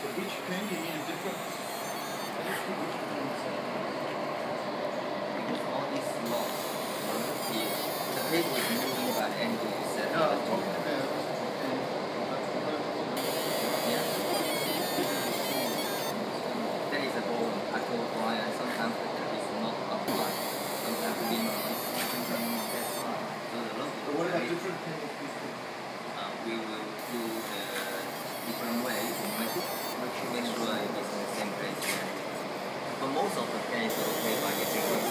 So which pen you need a different... Because all these laws, the table is moving by angle, is set. No, I'm talking. most of the games are pay by using